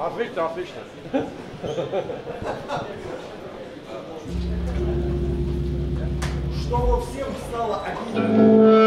Отлично, отлично. Чтобы всем стало обидно.